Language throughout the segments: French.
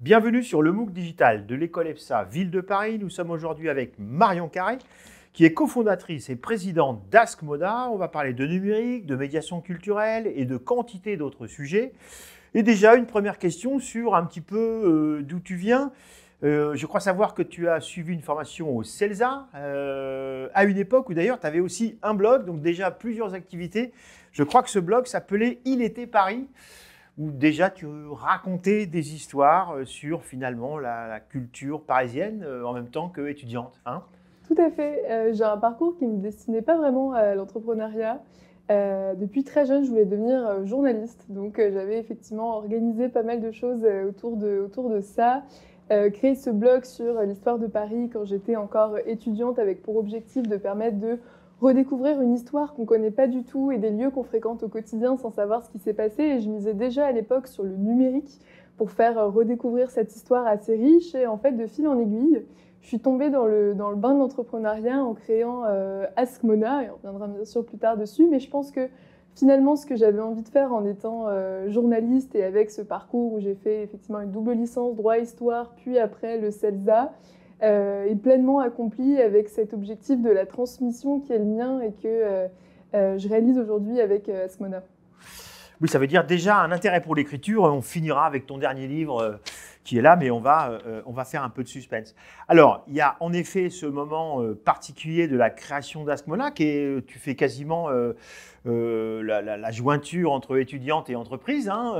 Bienvenue sur le MOOC digital de l'école EFSA Ville de Paris. Nous sommes aujourd'hui avec Marion Carré, qui est cofondatrice et présidente d'Ask Moda. On va parler de numérique, de médiation culturelle et de quantité d'autres sujets. Et déjà, une première question sur un petit peu euh, d'où tu viens. Euh, je crois savoir que tu as suivi une formation au CELSA euh, à une époque où d'ailleurs tu avais aussi un blog, donc déjà plusieurs activités. Je crois que ce blog s'appelait Il était Paris où déjà tu racontais des histoires euh, sur finalement la, culture parisienne euh, en même temps que étudiante. Hein Tout à fait. Euh, j'ai un parcours qui ne me destinait pas vraiment à l'entrepreneuriat. depuis très jeune, je voulais devenir journaliste. Donc j'avais effectivement organisé pas mal de choses autour de, autour de ça. créé ce blog sur l'histoire de Paris quand j'étais encore étudiante avec pour objectif de permettre de redécouvrir une histoire qu'on connaît pas du tout et des lieux qu'on fréquente au quotidien sans savoir ce qui s'est passé. Et je misais déjà à l'époque sur le numérique pour faire euh, redécouvrir cette histoire assez riche. Et en fait, de fil en aiguille, je suis tombée dans le, bain de l'entrepreneuriat en créant euh, Askmona, et on reviendra bien sûr plus tard dessus, mais je pense que finalement, ce que j'avais envie de faire en étant euh, journaliste et avec ce parcours où j'ai fait effectivement une double licence droit-histoire, puis après le CELSA, est pleinement accompli avec cet objectif de la transmission qui est le mien et que euh, euh, je réalise aujourd'hui avec Asmona. Oui, ça veut dire déjà un intérêt pour l'écriture. On finira avec ton dernier livre qui est là, mais on va, on va faire un peu de suspense. Alors, il y a en effet ce moment particulier de la création d'Asmona, qui est, tu fais quasiment la, jointure entre étudiante et entreprise, hein,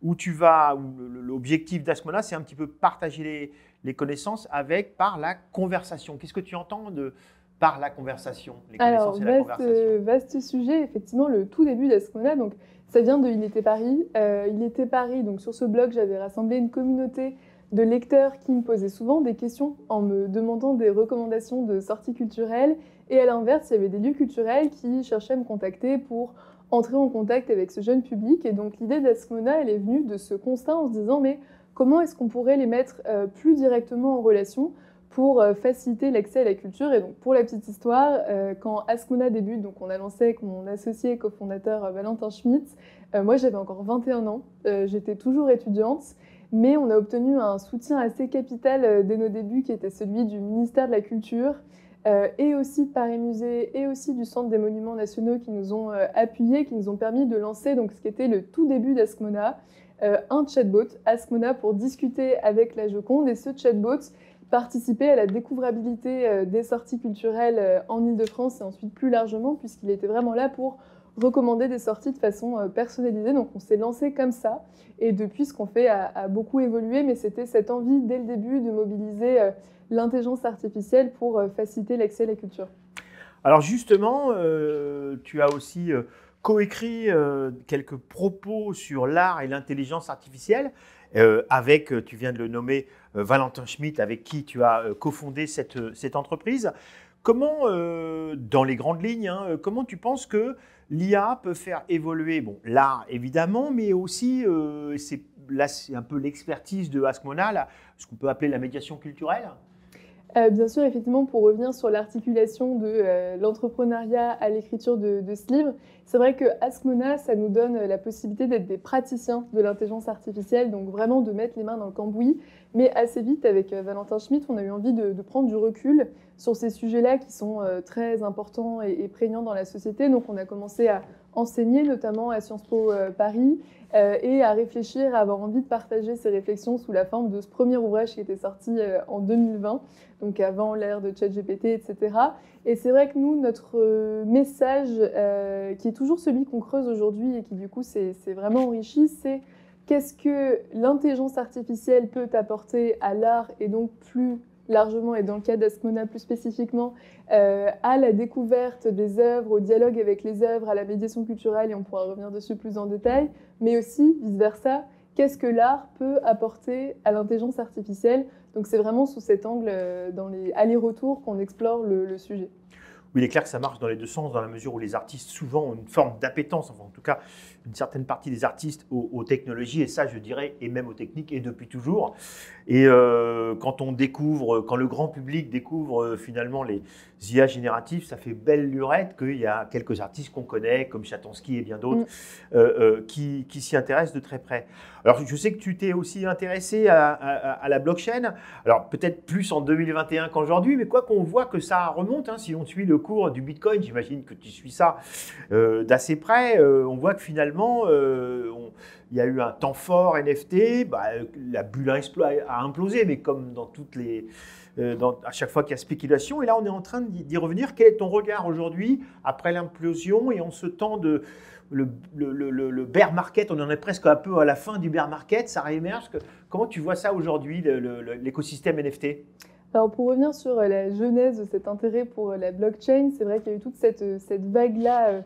où tu vas, l'objectif d'Asmona, c'est un petit peu partager les, les connaissances avec par la conversation. Qu'est-ce que tu entends de par la conversation les Alors, et la vaste, vaste sujet, effectivement, le tout début d'Ascona, donc ça vient de Il était Paris. Euh, Il était Paris, donc sur ce blog, j'avais rassemblé une communauté de lecteurs qui me posaient souvent des questions en me demandant des recommandations de sorties culturelles. Et à l'inverse, il y avait des lieux culturels qui cherchaient à me contacter pour entrer en contact avec ce jeune public. Et donc l'idée d'Ascona, elle est venue de ce constat en se disant, mais comment est-ce qu'on pourrait les mettre euh, plus directement en relation pour euh, faciliter l'accès à la culture. Et donc, pour la petite histoire, euh, quand Ascona débute, donc on a lancé avec mon associé et cofondateur Valentin Schmitt, moi j'avais encore 21 ans, j'étais toujours étudiante, mais on a obtenu un soutien assez capital dès nos débuts qui était celui du ministère de la Culture. et aussi de Paris Musée et aussi du Centre des Monuments Nationaux qui nous ont appuyés, qui nous ont permis de lancer donc, ce qui était le tout début d'Ascona, un chatbot, Askmona, pour discuter avec la Joconde. Et ce chatbot participait à la découvrabilité euh, des sorties culturelles euh, en Ile-de-France et ensuite plus largement, puisqu'il était vraiment là pour recommander des sorties de façon personnalisée. Donc on s'est lancé comme ça. Et depuis, ce qu'on fait a, beaucoup évolué, mais c'était cette envie dès le début de mobiliser l'intelligence artificielle pour faciliter l'accès à la culture. Alors justement, tu as aussi coécrit euh, quelques propos sur l'art et l'intelligence artificielle euh, avec, euh, tu viens de le nommer, Valentin Schmitt, avec qui tu as cofondé cette, cette entreprise. Comment, dans les grandes lignes, hein, comment tu penses que l'IA peut faire évoluer bon, l'art évidemment, mais aussi, c'est, là c'est un peu l'expertise de Askmona, ce qu'on peut appeler la médiation culturelle? Bien sûr, effectivement, pour revenir sur l'articulation de l'entrepreneuriat à l'écriture de, ce livre, c'est vrai que Askmona, ça nous donne la possibilité d'être des praticiens de l'intelligence artificielle, donc vraiment de mettre les mains dans le cambouis. Mais assez vite, avec euh, Valentin Schmitt, on a eu envie de, prendre du recul sur ces sujets-là qui sont très importants et, et, prégnants dans la société. Donc on a commencé à enseigner, notamment à Sciences Po Paris, euh, et à réfléchir, à avoir envie de partager ces réflexions sous la forme de ce premier ouvrage qui était sorti euh, en 2020, donc avant l'ère de ChatGPT, etc. Et c'est vrai que nous, notre euh, message, qui est toujours celui qu'on creuse aujourd'hui et qui du coup s'est vraiment enrichi, c'est qu'est-ce que l'intelligence artificielle peut apporter à l'art et donc plus largement, et dans le cas d'Asmona plus spécifiquement, euh, à la découverte des œuvres, au dialogue avec les œuvres, à la médiation culturelle, et on pourra revenir dessus plus en détail, mais aussi, vice-versa, qu'est-ce que l'art peut apporter à l'intelligence artificielle. Donc c'est vraiment sous cet angle, euh, dans les allers-retours, qu'on explore le sujet il est clair que ça marche dans les deux sens, dans la mesure où les artistes souvent ont une forme d'appétence, enfin en tout cas une certaine partie des artistes aux, technologies, et ça je dirais, et même aux techniques, et depuis toujours. Et euh, quand on découvre, quand le grand public découvre euh, finalement les, IA générative, ça fait belle lurette qu'il y a quelques artistes qu'on connaît, comme Chatonsky et bien d'autres, mm. euh, qui, s'y intéressent de très près. Alors, je sais que tu t'es aussi intéressé à, la blockchain. Alors, peut-être plus en 2021 qu'aujourd'hui, mais quoi qu'on voit que ça remonte, hein, si on suit le cours du Bitcoin, j'imagine que tu suis ça d'assez près, on voit que finalement, il y a eu un temps fort NFT, bah, la bulle a implosé, mais comme dans toutes les, euh, à chaque fois qu'il y a spéculation. Et là, on est en train d'y revenir. Quel est ton regard aujourd'hui, après l'implosion et en ce temps de le, le, bear market, on en est presque un peu à la fin du bear market, ça réémerge. Comment tu vois ça aujourd'hui, l'écosystème NFT alors pour revenir sur la genèse de cet intérêt pour la blockchain, c'est vrai qu'il y a eu toute cette, vague-là euh,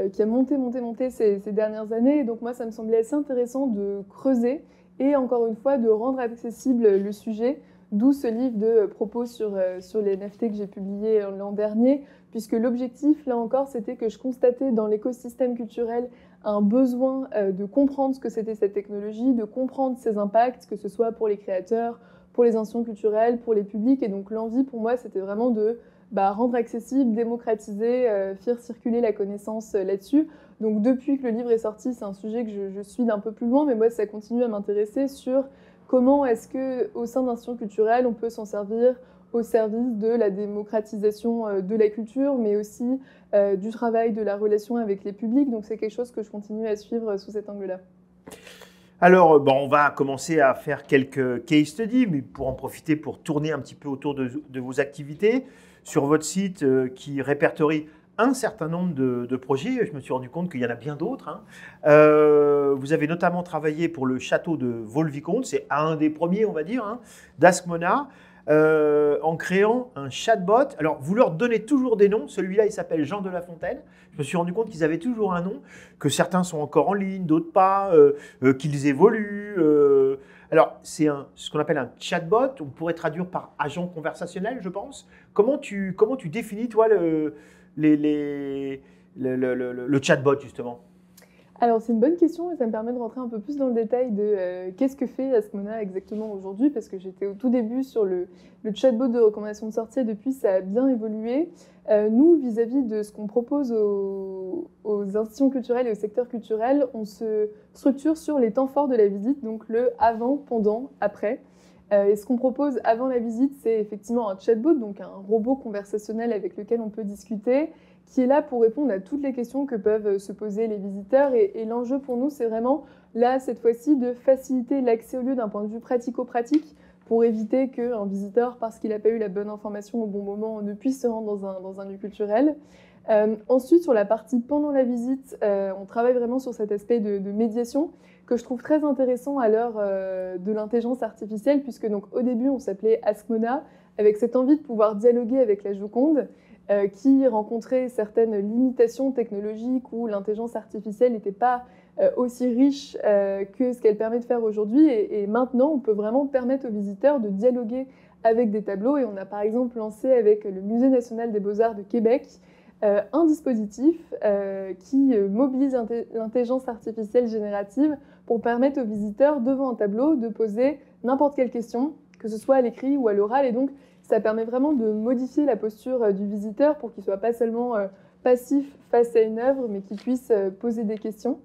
euh, qui a monté, monté, monté ces, dernières années. donc moi, ça me semblait assez intéressant de creuser et encore une fois de rendre accessible le sujet D'où ce livre de propos sur, euh, sur les NFT que j'ai publié l'an dernier, puisque l'objectif, là encore, c'était que je constatais dans l'écosystème culturel un besoin euh, de comprendre ce que c'était cette technologie, de comprendre ses impacts, que ce soit pour les créateurs, pour les institutions culturelles, pour les publics. Et donc l'envie pour moi, c'était vraiment de bah, rendre accessible, démocratiser, euh, faire circuler la connaissance là-dessus. Donc depuis que le livre est sorti, c'est un sujet que je, suis d'un peu plus loin, mais moi, ça continue à m'intéresser sur Comment est-ce que au sein d'institutions culturelles, on peut s'en servir au service de la démocratisation euh, de la culture, mais aussi euh, du travail, de la relation avec les publics. Donc c'est quelque chose que je continue à suivre sous cet angle-là. Alors, bon, on va commencer à faire quelques case studies, mais pour en profiter pour tourner un petit peu autour de, vos activités. Sur votre site euh, qui répertorie un certain nombre de, projets. Je me suis rendu compte qu'il y en a bien d'autres. Hein. Euh, vous avez notamment travaillé pour le château de Volvicomte, c'est un des premiers, on va dire, hein, d'Ascmona, euh, en créant un chatbot. Alors, vous leur donnez toujours des noms. Celui-là, il s'appelle Jean de La Fontaine. Je me suis rendu compte qu'ils avaient toujours un nom, que certains sont encore en ligne, d'autres pas, euh, qu'ils évoluent. Alors, c'est ce qu'on appelle un chatbot. On pourrait traduire par agent conversationnel, je pense. Comment tu, comment tu définis, toi, le, les, le, chatbot, justement? Alors c'est une bonne question et ça me permet de rentrer un peu plus dans le détail de euh, qu'est-ce que fait Asmona exactement aujourd'hui parce que j'étais au tout début sur le, chatbot de recommandation de sortie et depuis ça a bien évolué. Euh, nous, vis-à-vis de ce qu'on propose aux, institutions culturelles et au secteur culturel, on se structure sur les temps forts de la visite, donc le avant, pendant, après. Euh, et ce qu'on propose avant la visite, c'est effectivement un chatbot, donc un robot conversationnel avec lequel on peut discuter, qui est là pour répondre à toutes les questions que peuvent se poser les visiteurs. Et, l'enjeu pour nous, c'est vraiment là, cette fois-ci, de faciliter l'accès au lieu d'un point de vue pratico-pratique pour éviter qu'un visiteur, parce qu'il n'a pas eu la bonne information au bon moment, ne puisse se rendre dans un, lieu culturel. Euh, ensuite, sur la partie pendant la visite, euh, on travaille vraiment sur cet aspect de, médiation que je trouve très intéressant à l'heure euh, de l'intelligence artificielle, puisque donc au début on s'appelait Askmona, avec cette envie de pouvoir dialoguer avec la Joconde, euh, qui rencontrait certaines limitations technologiques où l'intelligence artificielle n'était pas euh, aussi riche que ce qu'elle permet de faire aujourd'hui. Et, et, maintenant, on peut vraiment permettre aux visiteurs de dialoguer avec des tableaux. Et on a par exemple lancé avec le Musée national des beaux-arts de Québec euh, un dispositif euh, qui euh, mobilise l'intelligence artificielle générative pour permettre aux visiteurs devant un tableau de poser n'importe quelle question, que ce soit à l'écrit ou à l'oral. Et donc, ça permet vraiment de modifier la posture du visiteur pour qu'il ne soit pas seulement passif face à une œuvre, mais qu'il puisse poser des questions.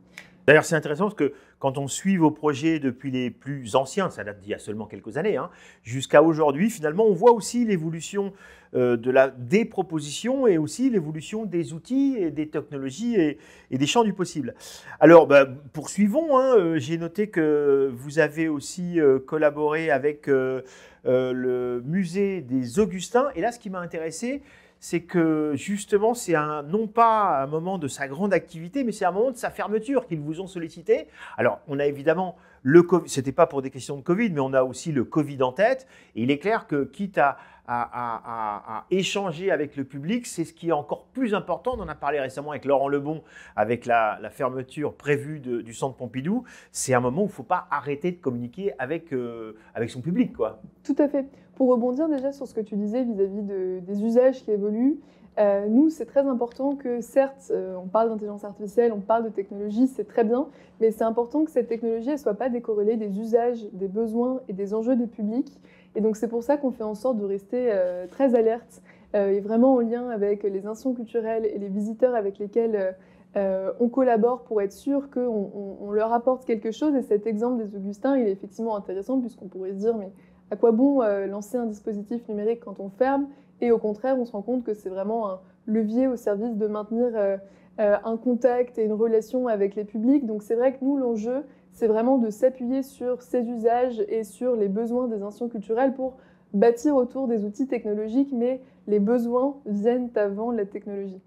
D'ailleurs, c'est intéressant parce que quand on suit vos projets depuis les plus anciens, ça date d'il y a seulement quelques années, hein, jusqu'à aujourd'hui, finalement, on voit aussi l'évolution euh, de la, des propositions et aussi l'évolution des outils et des technologies et, des champs du possible. Alors, bah, poursuivons. Hein, euh, j'ai noté que vous avez aussi euh, collaboré avec le musée des Augustins. Et là, ce qui m'a intéressé, c'est que justement, c'est un, non pas un moment de sa grande activité, mais c'est un moment de sa fermeture qu'ils vous ont sollicité. Alors, on a évidemment le Covid, c'était pas pour des questions de Covid, mais on a aussi le Covid en tête. Et il est clair que quitte à, échanger avec le public, c'est ce qui est encore plus important. On en a parlé récemment avec Laurent Lebon, avec la, fermeture prévue du centre Pompidou. C'est un moment où il ne faut pas arrêter de communiquer avec, euh, avec son public. Quoi. Tout à fait. Pour rebondir déjà sur ce que tu disais vis-à-vis des usages qui évoluent, euh, nous, c'est très important que, certes, euh, on parle d'intelligence artificielle, on parle de technologie, c'est très bien, mais c'est important que cette technologie ne soit pas décorrélée des usages, des besoins et des enjeux des publics. Et donc, c'est pour ça qu'on fait en sorte de rester euh, très alerte est vraiment en lien avec les institutions culturelles et les visiteurs avec lesquels on collabore pour être sûr qu'on leur apporte quelque chose. Et cet exemple des Augustins, il est effectivement intéressant puisqu'on pourrait se dire, mais à quoi bon lancer un dispositif numérique quand on ferme? Et au contraire, on se rend compte que c'est vraiment un levier au service de maintenir un contact et une relation avec les publics. Donc c'est vrai que nous, l'enjeu, c'est vraiment de s'appuyer sur ces usages et sur les besoins des institutions culturelles pour bâtir autour des outils technologiques, mais les besoins viennent avant la technologie.